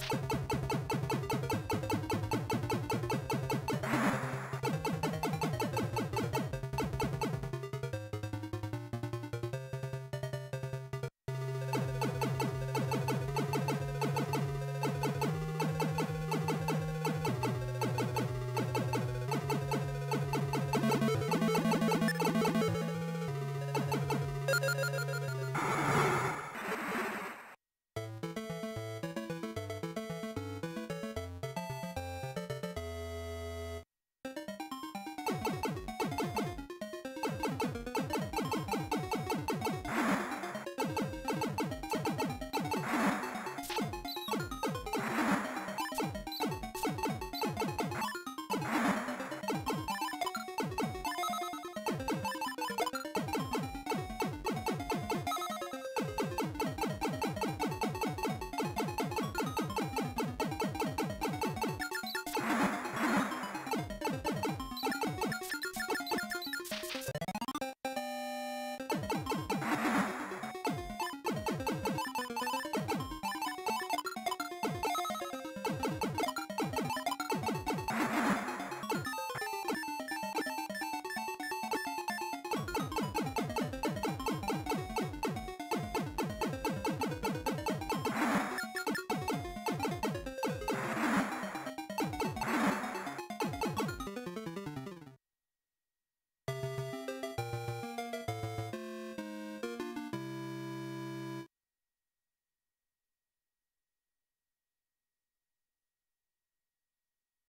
you